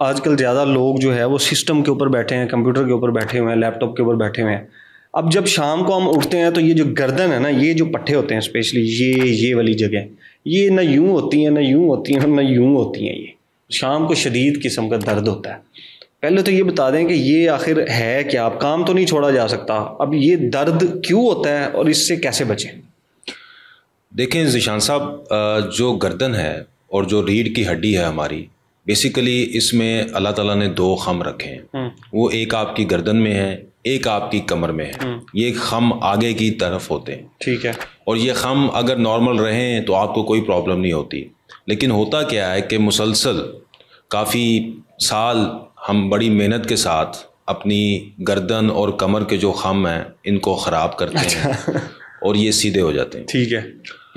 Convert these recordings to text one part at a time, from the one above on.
आजकल ज़्यादा लोग जो है वो सिस्टम के ऊपर बैठे हैं कंप्यूटर के ऊपर बैठे हुए हैं लैपटॉप के ऊपर बैठे हुए हैं। अब जब शाम को हम उठते हैं तो ये जो गर्दन है ना, ये जो पट्टे होते हैं स्पेशली ये ये वाली जगह, ये ना यूँ होती हैं, ना यूँ होती हैं ना यूँ होती हैं ये। शाम को शदीद किस्म का दर्द होता है। पहले तो ये बता दें कि ये आखिर है क्या? आप काम तो नहीं छोड़ा जा सकता। अब ये दर्द क्यों होता है और इससे कैसे बचें? देखें, जिशान साहब जो गर्दन है और जो रीढ़ की हड्डी है हमारी बेसिकली इसमें अल्लाह ताला ने दो खम रखे हैं हम्म। वो एक आपकी गर्दन में है एक आपकी कमर में है हम्म। ये खम आगे की तरफ़ होते हैं ठीक है और ये खम अगर नॉर्मल रहें तो आपको कोई प्रॉब्लम नहीं होती लेकिन होता क्या है कि मुसलसल काफ़ी साल हम बड़ी मेहनत के साथ अपनी गर्दन और कमर के जो खम हैं इनको ख़राब करते अच्छा। हैं और ये सीधे हो जाते हैं। ठीक है।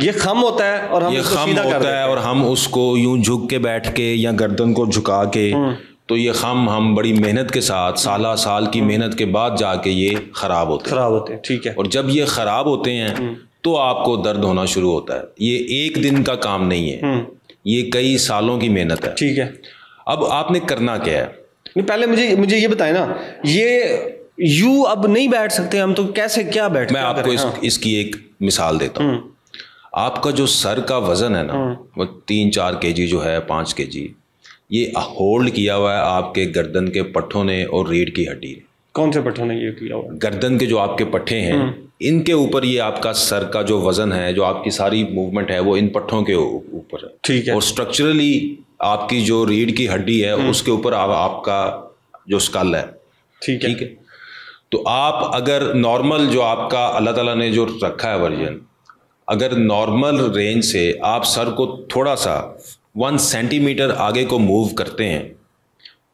ये खम होता है और हम ये खम सीधा होता है और हम उसको यूँ झुक के बैठ के या गर्दन को झुका के हम्म। तो ये खम हम बड़ी मेहनत के साथ साला साल की मेहनत के बाद जाके ये खराब होते खराब होते हैं ठीक है। और जब ये खराब होते हैं हम्म। तो आपको दर्द होना शुरू होता है। ये एक दिन का काम नहीं है। हम्म। ये कई सालों की मेहनत है। ठीक है। अब आपने करना क्या है? नहीं पहले मुझे मुझे ये बताए ना ये यू अब नहीं बैठ सकते हम तो कैसे क्या बैठ मैं आपको इस, हाँ। इसकी एक मिसाल देता हूँ। आपका जो सर का वज़न है ना हाँ। वो तीन चार के जी जो है पाँच के जी ये होल्ड किया हुआ है आपके गर्दन के पट्ठों ने और रीढ़ की हड्डी ने। कौन से पट्ठों ने ये किया हुआ गर्दन के जो आपके पट्ठे हैं हाँ। इनके ऊपर ये आपका सर का जो वज़न है जो आपकी सारी मूवमेंट है वो इन पट्ठों के ऊपर है। ठीक है। और स्ट्रक्चरली आपकी जो रीढ़ की हड्डी है हाँ। उसके ऊपर आप, आपका जो स्कल है ठीक है। ठीक है? तो आप अगर नॉर्मल जो आपका अल्लाह ताला ने जो रखा है वर्जन अगर नॉर्मल रेंज से आप सर को थोड़ा सा वन सेंटीमीटर आगे को मूव करते हैं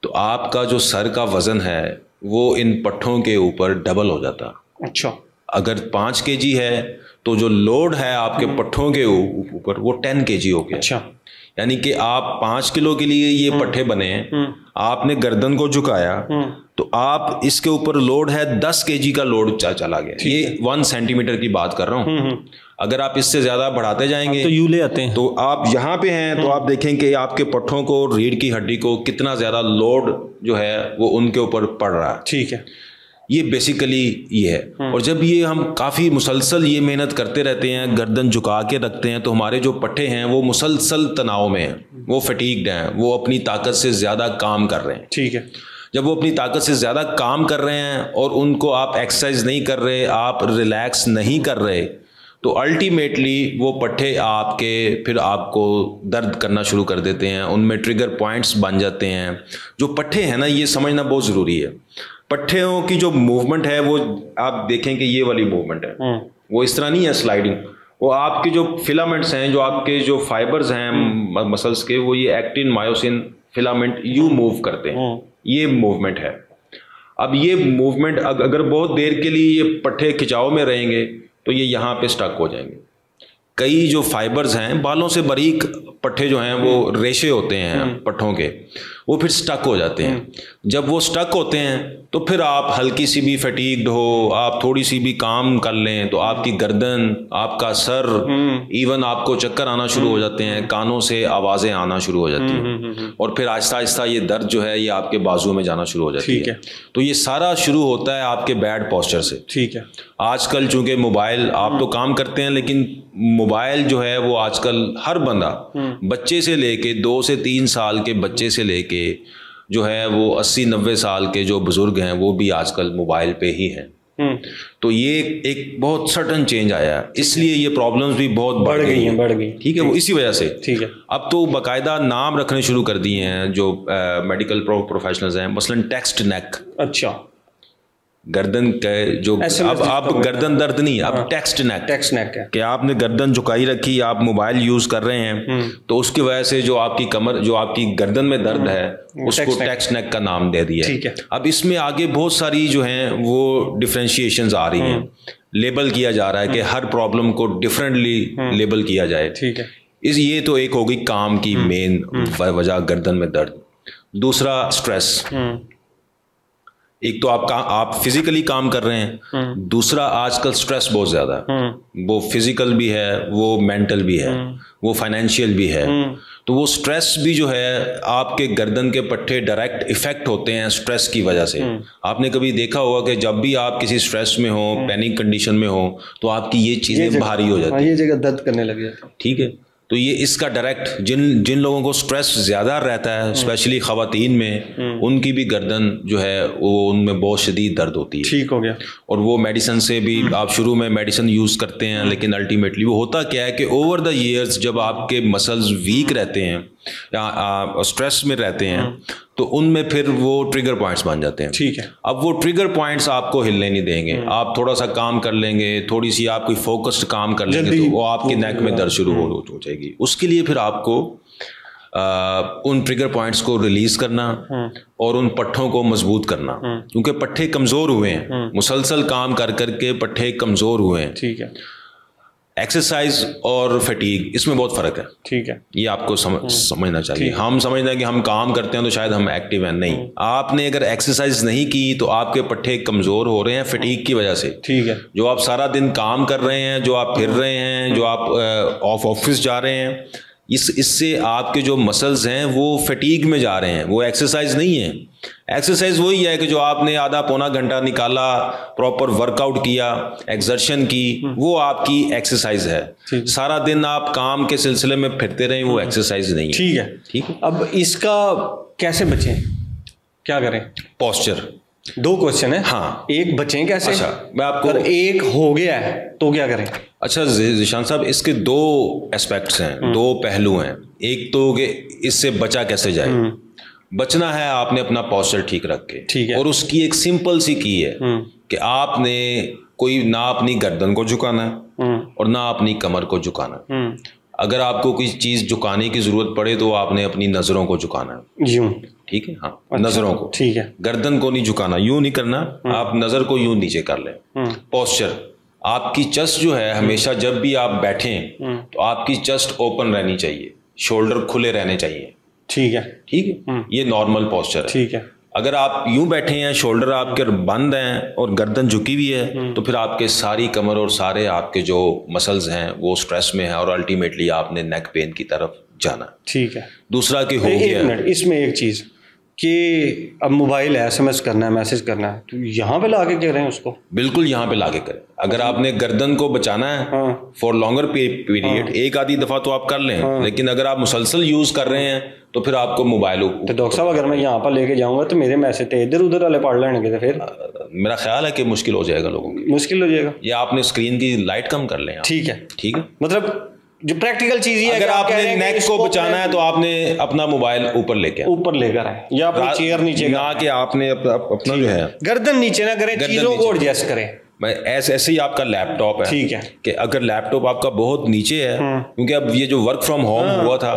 तो आपका जो सर का वज़न है वो इन पट्ठों के ऊपर डबल हो जाता। अच्छा। अगर पाँच के जी है तो जो लोड है आपके। पट्ठों के ऊपर वो टेन के जी हो गया। अच्छा। यानी कि आप पाँच किलो के लिए ये हम्म। पट्टे बने हम्म। आपने गर्दन को झुकाया तो आप इसके ऊपर लोड है दस के जी का लोड चला गया। ये वन सेंटीमीटर की बात कर रहा हूँ। अगर आप इससे ज़्यादा बढ़ाते जाएँगे तो यू ले आते हैं। तो आप यहाँ पे हैं तो आप देखें कि आपके पट्ठों को रीढ़ की हड्डी को कितना ज़्यादा लोड जो है वो उनके ऊपर पड़ रहा है। ठीक है। ये बेसिकली ये है। हम्म। और जब ये हम काफ़ी मुसलसल ये मेहनत करते रहते हैं गर्दन झुका के रखते हैं तो हमारे जो पट्टे हैं वो मुसलसल तनाव में हैं। वो फटीकड हैं वो अपनी ताकत से ज़्यादा काम कर रहे हैं। ठीक है। जब वो अपनी ताकत से ज़्यादा काम कर रहे हैं और उनको आप एक्सरसाइज नहीं कर रहे आप रिलैक्स नहीं कर रहे तो अल्टीमेटली वो पट्टे आपके फिर आपको दर्द करना शुरू कर देते हैं उनमें ट्रिगर पॉइंट्स बन जाते हैं। जो पट्टे हैं ना ये समझना बहुत ज़रूरी है। पट्टियों की जो मूवमेंट है वो आप देखें कि ये वाली मूवमेंट है हम्म। वो इस तरह नहीं है स्लाइडिंग वो आपके जो फिलामेंट्स हैं जो आपके जो फाइबर्स हैं मसल्स हम्म। के वो ये actin myosin filament you move करते हैं हम्म। ये मूवमेंट है अब ये मूवमेंट अगर बहुत देर के लिए ये पट्ठे खिंचाव में रहेंगे तो ये यहाँ पे स्टक हो जाएँगे कई जो फाइबर्स हैं बालों से बारीक पट्ठे जो हैं वो रेशे होते हैं पट्ठों के वो फिर स्टक हो जाते हैं। जब वो स्टक होते हैं तो फिर आप हल्की सी भी फटीक्ड हो आप थोड़ी सी भी काम कर लें तो आपकी गर्दन आपका सर इवन हम्म। आपको चक्कर आना शुरू हो जाते हैं कानों से आवाज़ें आना शुरू हो जाती हैं। हम्म, हम्म, और फिर आहिस्ता आहिस्ता ये दर्द जो है ये आपके बाजू में जाना शुरू हो जाती है। तो ये सारा शुरू होता है आपके बैड पॉस्चर से। ठीक है। आजकल चूँकि मोबाइल आप तो काम करते हैं लेकिन मोबाइल जो है वो आजकल हर बंदा बच्चे से लेके दो से तीन साल के बच्चे से लेके जो है वो अस्सी नब्बे साल के जो बुज़ुर्ग हैं वो भी आजकल मोबाइल पे ही हैं। हम्म। तो ये एक बहुत सडन चेंज आया है। इसलिए ये प्रॉब्लम्स भी बहुत बढ़, बढ़ गई हैं बढ़ गई। ठीक है वो इसी वजह से। ठीक है। अब तो बाकायदा नाम रखने शुरू कर दिए हैं जो मेडिकल प्रोफेशनल्स हैं मसलन टेक्स्ट नेक अच्छा। गर्दन के जो अब आप गर्दन दर्द नहीं अब टेक्स्ट नेक टेक्स्ट नेक है। कि आपने गर्दन झुकाई रखी आप मोबाइल यूज़ कर रहे हैं हम्म। तो उसकी वजह से जो आपकी कमर जो आपकी गर्दन में दर्द है हम्म। उसको टेक्स्ट नेक का नाम दे दिया ठीक है। अब इसमें आगे बहुत सारी जो हैं वो डिफ्रेंशिएशन आ रही हैं। लेबल हम्म। किया जा रहा है कि हर प्रॉब्लम को डिफरेंटली लेबल किया जाए। ठीक है। इस ये तो एक होगी काम की मेन वजह गर्दन में दर्द। दूसरा स्ट्रेस एक तो आप का, आप फिजिकली काम कर रहे हैं हम्म। दूसरा आजकल स्ट्रेस बहुत ज़्यादा है। वो फ़िज़िकल भी है वो मेंटल भी है वो फाइनेंशियल भी है। तो वो स्ट्रेस भी जो है आपके गर्दन के पट्टे डायरेक्ट इफ़ेक्ट होते हैं स्ट्रेस की वजह से। आपने कभी देखा होगा कि जब भी आप किसी स्ट्रेस में हो पैनिक कंडीशन में हो तो आपकी ये चीज़ें भारी हो जाती हाँ, ये जगह दर्द करने लग है। ठीक है। तो ये इसका डायरेक्ट जिन जिन लोगों को स्ट्रेस ज़्यादा रहता है स्पेशली खातन में उनकी भी गर्दन जो है वो उनमें बहुत शदीद दर्द होती है। ठीक हो गया। और वो मेडिसिन से भी आप शुरू में मेडिसिन यूज़ करते हैं लेकिन अल्टीमेटली वो होता क्या है कि ओवर द ईयर्स जब आपके मसल्स वीक रहते हैं स्ट्रेस में रहते हैं तो उनमें फिर वो ट्रिगर पॉइंट्स बन जाते हैं। ठीक है। अब वो ट्रिगर पॉइंट्स आपको हिलने नहीं देंगे। आप थोड़ा सा काम कर लेंगे थोड़ी सी आप कोई फोकस्ड काम कर लेंगे तो वो आपके नेक में दर्द शुरू हो हो जाएगी। उसके लिए फिर आपको आ, उन ट्रिगर पॉइंट्स को रिलीज़ करना और उन पट्ठों को मज़बूत करना। क्योंकि पट्ठे कमज़ोर हुए हैं। मुसलसल काम कर करके पट्ठे कमज़ोर हुए हैं। ठीक है। एक्सरसाइज और फटीग इसमें बहुत फ़र्क है। ठीक है। ये आपको समझ समझना चाहिए। हम समझते हैं कि हम काम करते हैं तो शायद हम एक्टिव हैं। नहीं। आपने अगर एक्सरसाइज नहीं की तो आपके पट्टे कमज़ोर हो रहे हैं फटीक की वजह से। ठीक है। जो आप सारा दिन काम कर रहे हैं जो आप फिर रहे हैं जो आप ऑफ़ ऑफ़िस जा रहे हैं इस इससे आपके जो मसल्स हैं वो फटीक में जा रहे हैं। वो एक्सरसाइज नहीं है। एक्सरसाइज वही है कि जो आपने आधा पौना घंटा निकाला प्रॉपर वर्कआउट किया एक्सर्शन की वो आपकी एक्सरसाइज है। सारा दिन आप काम के सिलसिले में फिरते रहे वो एक्सरसाइज नहीं है। ठीक है। ठीक है? अब इसका कैसे बचें? क्या करें? पॉस्चर दो क्वेश्चन है। हाँ। एक बचें कैसे? अच्छा, मैं आपको- अगर एक हो गया है तो क्या करें? अच्छा जिशान साहब इसके दो एस्पेक्ट्स हैं दो पहलू हैं। एक तो कि इससे बचा कैसे जाए? बचना है आपने अपना पॉस्चर ठीक रख के। ठीक है। और उसकी एक सिंपल सी की है कि आपने कोई ना अपनी गर्दन को झुकाना है हम्म। और ना अपनी कमर को झुकाना है। हम्म। अगर आपको कोई चीज़ झुकाने की ज़रूरत पड़े तो आपने अपनी नज़रों को झुकाना है। यूँ ठीक है? हाँ अच्छा, नज़रों को। ठीक है। गर्दन को नहीं झुकाना यूँ नहीं करना आप नज़र को यूँ नीचे कर लें। हम्म। पोस्चर आपकी चस्ट जो है हमेशा जब भी आप बैठें तो आपकी चस्ट ओपन रहनी चाहिए शोल्डर खुले रहने चाहिए। ठीक है। ठीक है? ये नॉर्मल पॉस्चर है। ठीक है। अगर आप यूँ बैठे हैं शोल्डर आपके बंद हैं और गर्दन झुकी हुई है तो फिर आपके सारी कमर और सारे आपके जो मसल्स हैं वो स्ट्रेस में है और अल्टीमेटली आपने नेक पेन की तरफ़ जाना ठीक है। दूसरा कि हो गया। इसमें एक चीज़। कि अब मोबाइल है एसएमएस करना है मैसेज करना है तो यहाँ पे लाके कह रहे हैं उसको? बिल्कुल यहाँ पे लाके करें। अगर आपने गर्दन को बचाना है हाँ। फॉर लॉन्गर पीरियड एक आधी दफ़ा तो आप कर लें लेकिन अगर आप मुसलसल यूज़ कर रहे हैं तो फिर आपको मोबाइल तो डॉक्टर साहब अगर मैं यहाँ पर लेके जाऊँगा तो मेरे मैसेज तो इधर उधर वाले पढ़ लेंगे तो फिर? मेरा ख्याल है कि मुश्किल हो जाएगा लोगों की मुश्किल हो जाएगा। या आपने स्क्रीन की लाइट कम कर लें ठीक है। ठीक है? मतलब जो प्रैक्टिकल चीज़ ही है अगर आपने नेक को बचाना है तो आपने अपना मोबाइल ऊपर लेके ऊपर लेकर आए या अपनी चेयर नीचे ना कि आपने अप- अप- अपना जो है। गर्दन नीचे ना करें गर्दन चीज़ों को। एडजस्ट करें। मैं ऐसे ऐसे ही आपका लैपटॉप है ठीक है। कि अगर लैपटॉप आपका बहुत नीचे है क्योंकि अब ये जो वर्क फ्रॉम होम हुआ था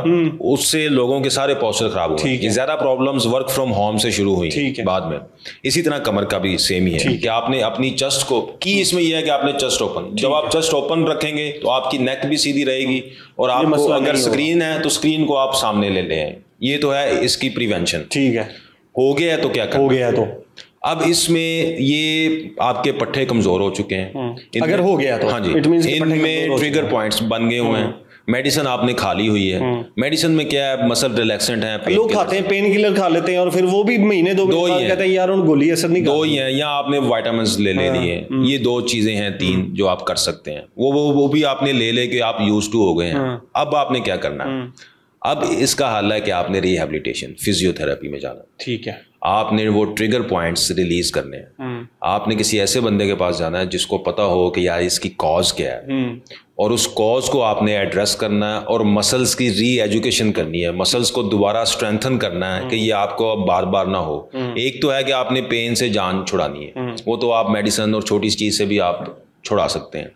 उससे लोगों के सारे पॉस्चर खराब है। ज़्यादा प्रॉब्लम्स वर्क फ्रॉम होम से शुरू हुई है। बाद में। इसी तरह कमर का भी सेम ही है कि आपने अपनी चस्ट को की इसमें यह है कि आपने चस्ट ओपन जब आप चस्ट ओपन रखेंगे तो आपकी नेक भी सीधी रहेगी और आपको मसला अगर स्क्रीन है तो स्क्रीन को आप सामने ले लें। ये तो है इसकी प्रिवेंशन ठीक है। हो गया है तो क्या कर हो गया तो। अब इसमें ये आपके पट्टे कमज़ोर हो चुके हैं। इनमें- अगर हो गया तो। हाँ जी। कि इनमें ट्रिगर पॉइंट्स बन गए हुए हैं। मेडिसिन आपने खा ली हुई है। मेडिसिन में क्या है? मसल रिलैक्सेंट है लोग खाते हैं पेन किलर खा लेते हैं और फिर वो भी महीने दो दो ही कहते हैं यार उन गोली असर नहीं दो ही हैं या आपने वाइटामिन ले ले लिए। हैं ये दो चीज़ें हैं तीन जो आप कर सकते हैं। वो वो वो भी आपने ले ले के आप यूज़ टू हो गए हैं। अब आपने क्या करना है? अब इसका हल है कि आपने रिहेबिलिटेशन फिजियोथेरेपी में जाना। ठीक है। आपने वो ट्रिगर पॉइंट्स रिलीज़ करने हैं। आपने किसी ऐसे बंदे के पास जाना है जिसको पता हो कि यार इसकी कॉज क्या है। हम्म। और उस कॉज को आपने एड्रेस करना है और मसल्स की री एजुकेशन करनी है। मसल्स को दोबारा स्ट्रेंथन करना है कि ये आपको अब बार बार ना हो। एक तो है कि आपने पेन से जान छुड़ानी है। वो तो आप मेडिसिन और छोटी सी चीज़ से भी आप छुड़ा सकते हैं।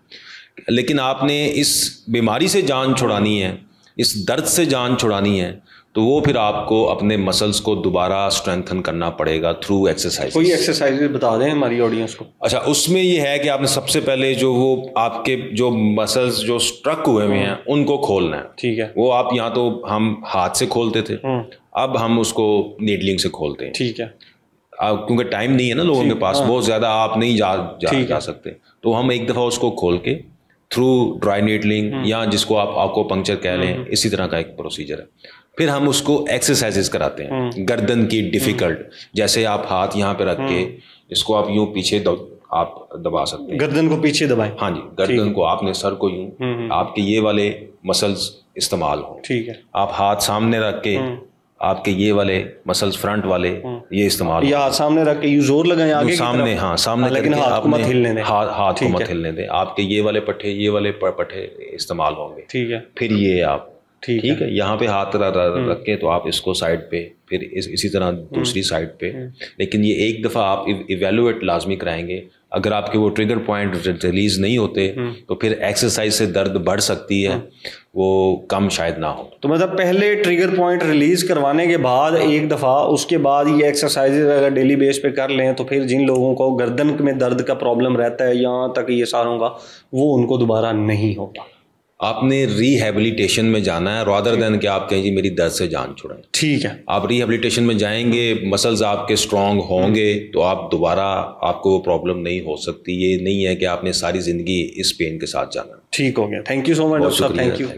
लेकिन आपने इस बीमारी से जान छुड़ानी है इस दर्द से जान छुड़ानी है तो वो फिर आपको अपने मसल्स को दोबारा स्ट्रेंथन करना पड़ेगा थ्रू एक्सरसाइज कोई एक्सरसाइज बता दें हमारी ऑडियंस को? अच्छा उसमें ये है कि आपने सबसे पहले जो वो आपके जो मसल्स जो स्ट्रक हुए हुए हैं उनको खोलना है। ठीक है। वो आप यहाँ तो हम हाथ से खोलते थे हम्म। अब हम उसको नीडलिंग से खोलते हैं। ठीक है। क्योंकि टाइम नहीं है ना लोगों के पास हाँ। बहुत ज़्यादा आप नहीं जा जा, जा सकते। तो हम एक दफ़ा उसको खोल के थ्रू ड्राई नीडलिंग। या जिसको आप आपको पंक्चर कह लें इसी तरह का एक प्रोसीजर है। फिर हम उसको एक्सरसाइजेस कराते हैं। हम्म। गर्दन की डिफ़िकल्ट जैसे आप हाथ यहाँ पे रख के। इसको आप यूँ पीछे दब, आप दबा सकते हैं। गर्दन को पीछे दबाएँ। हाँ जी गर्दन को आपने सर को यूँ आपके ये वाले मसल्स इस्तेमाल हो। ठीक है। आप हाथ सामने रख के। आपके ये वाले मसल्स फ्रंट वाले ये इस्तेमाल या सामने रख के यूँ ज़ोर लगाएँ आगे सामने हाँ सामने लेकिन हाथ को मत हिलने दें। हाथ हाथ को मत हिलने दें। आपके ये वाले पट्टे ये वाले पट्टे इस्तेमाल होंगे। ठीक है। फिर ये आप ठीक है। हम्म। है यहाँ पे हाथ र- रख के तो आप इसको साइड पे फिर इस, इसी तरह हम्म। दूसरी साइड पे। लेकिन ये एक दफ़ा आप इवेलुएट लाजमी कराएँगे। अगर आपके वो ट्रिगर पॉइंट रिलीज़ नहीं होते हम्म। तो फिर एक्सरसाइज से दर्द बढ़ सकती है। वो कम शायद ना हो। तो मतलब पहले ट्रिगर पॉइंट रिलीज़ करवाने के बाद एक दफ़ा, उसके बाद ये एक्सरसाइजेज अगर डेली बेस पे कर लें तो फिर जिन लोगों को गर्दन में दर्द का प्रॉब्लम रहता है, यहाँ तक ये सारों का, वो उनको दोबारा नहीं होगा। आपने रिहेबिलिटेशन में जाना है रादर देन कि आप कहें जी मेरी दर्द से जान छुड़ाएँ। ठीक है। आप रिहेबिलिटेशन में जाएँगे मसल्स आपके स्ट्रांग होंगे तो आप दोबारा आपको वो प्रॉब्लम नहीं हो सकती। ये नहीं है कि आपने सारी ज़िंदगी इस पेन के साथ जाना ठीक हो गया। Thank you so much doctor thank you